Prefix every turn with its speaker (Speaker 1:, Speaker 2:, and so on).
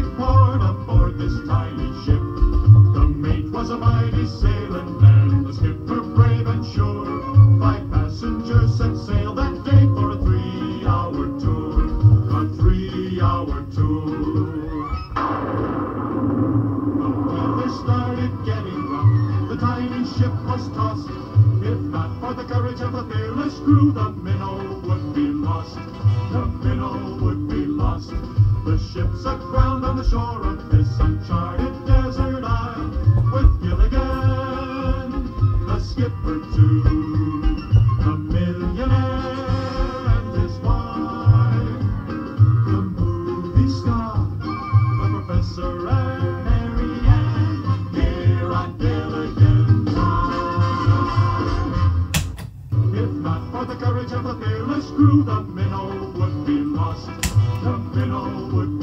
Speaker 1: tropic port aboard this tiny ship. The mate was a mighty sailing man, the skipper brave and sure. Five passengers set sail that day for a three-hour tour, a three-hour tour. The weather started getting rough, the tiny ship was tossed. If not for the courage of the fearless crew, the minnow would be lost. Ship's aground on the shore of this uncharted desert isle, with Gilligan, the skipper too, the millionaire and his wife, the movie star, the professor and Mary Ann, here on Gilligan's Island. If not for the courage of the fearless crew, the minnow would be lost. The minnow would